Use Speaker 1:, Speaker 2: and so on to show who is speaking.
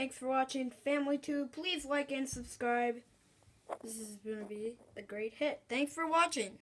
Speaker 1: Thanks for watching Family 2. Please like and subscribe. This is going to be a great hit. Thanks for watching.